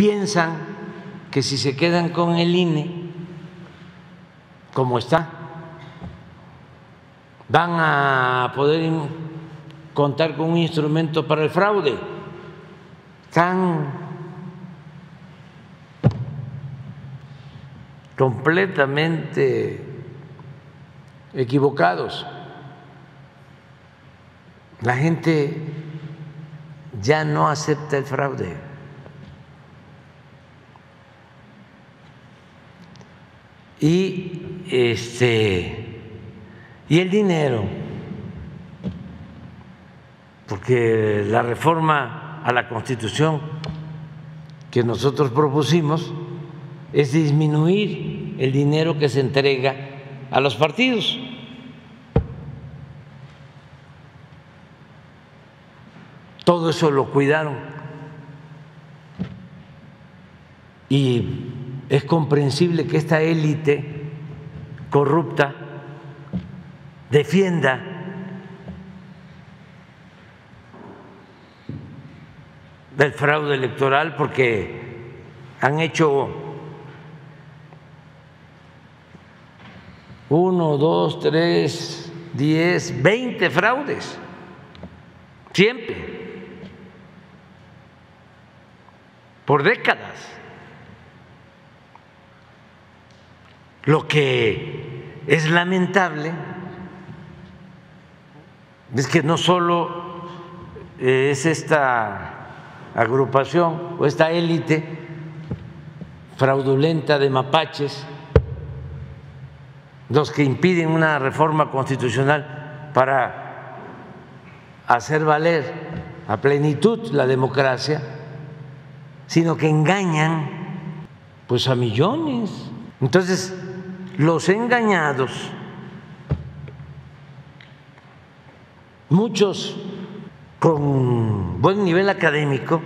piensan que si se quedan con el INE, como está, van a poder contar con un instrumento para el fraude. Están completamente equivocados. La gente ya no acepta el fraude. Y este y el dinero, porque la reforma a la Constitución que nosotros propusimos es disminuir el dinero que se entrega a los partidos. Todo eso lo cuidaron. Y es comprensible que esta élite corrupta defienda del fraude electoral porque han hecho uno, dos, tres, diez, veinte fraudes, siempre, por décadas. Lo que es lamentable es que no solo es esta agrupación o esta élite fraudulenta de mapaches los que impiden una reforma constitucional para hacer valer a plenitud la democracia, sino que engañan pues a millones. Entonces, los engañados, muchos con buen nivel académico,